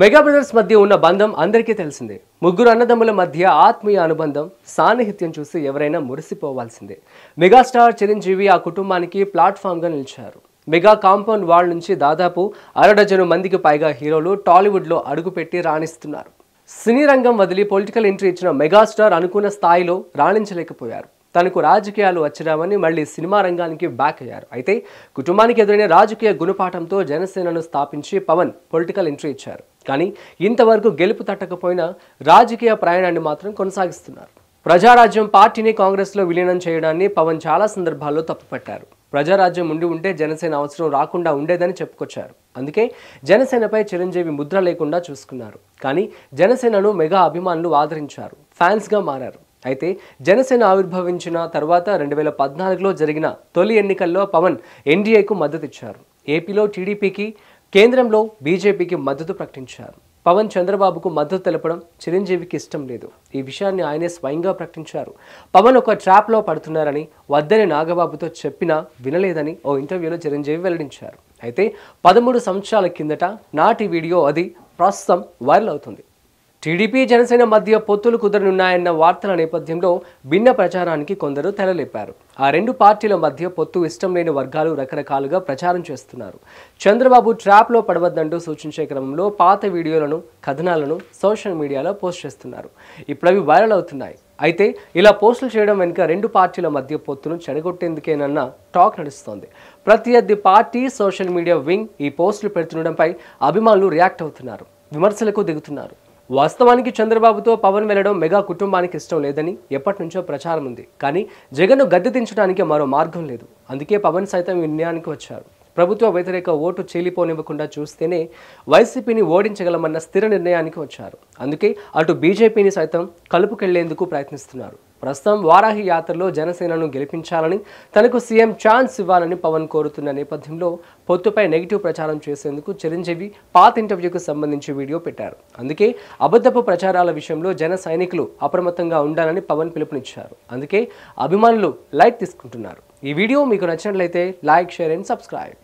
Mega brothers మధ్య ఉన్న బంధం అందరికీ తెలిసిందే. ముగ్గురు అన్నదమ్ముల మధ్య ఆత్మీయ అనుబంధం సాన్నిహిత్యం చూసి ఎవరైనా మురిసిపోవాల్సిందే. మెగాస్టార్ చిరంజీవి ఆ కుటుంబానికి ప్లాట్ఫామ్గా నిలిచారు. మెగా కాంపౌండ్ వాల్ నుంచి దాదాపు అరడజను మందికి పైగా హీరోలు టాలీవుడ్లో అడుగుపెట్టి రాణిస్తున్నారు. సినీ రంగం వదిలి పొలిటికల్ ఎంట్రీ ఇచ్చిన మెగాస్టార్ అనుకున్న స్థాయిలో రాణించలేకపోయారు. తనకు రాజకీయాలు వచ్చినామని మళ్ళీ సినిమా రంగానికి బ్యాక్ అయ్యారు. అయితే కుటుంబానికి ఎదురైన రాజకీయ గుణపాఠంతో జనసేనను స్థాపించి పవన్ పొలిటికల్ ఎంట్రీ ఇచ్చారు. కానీ ఇంతవరకు గెలుపు తట్టకపోయినా రాజకీయ ప్రయాణాన్ని మాత్రం కొనసాగిస్తున్నారు. ప్రజారాజ్యం పార్టీని కాంగ్రెస్లో విలీనం చేయడాన్ని పవన్ చాలా సందర్భాల్లో తప్పుపట్టారు. ప్రజారాజ్యం ఉండి ఉంటే జనసేన అవసరం రాకుండా ఉండేదని చెప్పుకొచ్చారు. అందుకే జనసేనపై చిరంజీవి ముద్ర లేకుండా చూసుకున్నారు. కానీ జనసేనను మెగా అభిమానులు ఆదరించారు. ఫ్యాన్స్గా మారారు. అయితే జనసేన ఆవిర్భవించిన తర్వాత రెండు వేల పద్నాలుగులో జరిగిన తొలి ఎన్నికల్లో పవన్ ఎన్డీఏకు మద్దతు ఇచ్చారు ఏపీలో టీడీపీకి కేంద్రంలో బీజేపీకి మద్దతు ప్రకటించారు. పవన్ చంద్రబాబుకు మద్దతు తెలపడం చిరంజీవికి ఇష్టం లేదు. ఈ విషయాన్ని ఆయనే స్వయంగా ప్రకటించారు. పవన్ ఒక ట్రాప్లో పడుతున్నారని వద్దని నాగబాబుతో చెప్పినా వినలేదని ఓ ఇంటర్వ్యూలో చిరంజీవి వెల్లడించారు. అయితే పదమూడు సంవత్సరాల కిందట నాటి వీడియో అది ప్రస్తుతం వైరల్ అవుతుంది. టీడీపీ జనసేన మధ్య పొత్తులు కుదరనున్నాయన్న వార్తల నేపథ్యంలో భిన్న ప్రచారానికి కొందరు తెరలేపారు. ఆ రెండు పార్టీల మధ్య పొత్తు ఇష్టం లేని వర్గాలు రకరకాలుగా ప్రచారం చేస్తున్నారు. చంద్రబాబు ట్రాప్లో పడవద్దంటూ సూచించే క్రమంలో పాత వీడియోలను కథనాలను సోషల్ మీడియాలో పోస్ట్ చేస్తున్నారు. ఇప్పుడు అవి వైరల్ అవుతున్నాయి. అయితే ఇలా పోస్టులు చేయడం వెనుక రెండు పార్టీల మధ్య పొత్తును చెడగొట్టేందుకేనన్న టాక్ నడుస్తోంది. ప్రత్యర్థి పార్టీ సోషల్ మీడియా వింగ్ ఈ పోస్టులు పెడుతుండడంపై అభిమానులు రియాక్ట్ అవుతున్నారు. విమర్శలకు దిగుతున్నారు. వాస్తవానికి చంద్రబాబుతో పవన్ వెళ్ళడం మెగా కుటుంబానికి ఇష్టం లేదని ఎప్పటి నుంచో ప్రచారం ఉంది. కానీ జగన్ను గద్దె దించడానికి మరో మార్గం లేదు. అందుకే పవన్ సైతం ఈ నిర్ణయానికి వచ్చారు. ప్రభుత్వ వ్యతిరేక ఓటు చీలిపోనివ్వకుండా చూస్తేనే వైసీపీని ఓడించగలమన్న స్థిర నిర్ణయానికి వచ్చారు. అందుకే అటు బీజేపీని సైతం కలుపుకెళ్ళేందుకు ప్రయత్నిస్తున్నారు. ప్రస్తుతం వారాహి యాత్రలో జనసేనను గెలిపించాలని తనకు సీఎం ఛాన్స్ ఇవ్వాలని పవన్ కోరుతున్న నేపథ్యంలో పొత్తుపై నెగిటివ్ ప్రచారం చేసేందుకు చిరంజీవి పాత ఇంటర్వ్యూకు సంబంధించి వీడియో పెట్టారు. అందుకే అబద్ధపు ప్రచారాల విషయంలో జన సైనికులు అప్రమత్తంగా ఉండాలని పవన్ పిలుపునిచ్చారు. అందుకే అభిమానులు లైక్ తీసుకుంటున్నారు. ఈ వీడియో మీకు నచ్చినట్లయితే లైక్ షేర్ అండ్ సబ్స్క్రైబ్.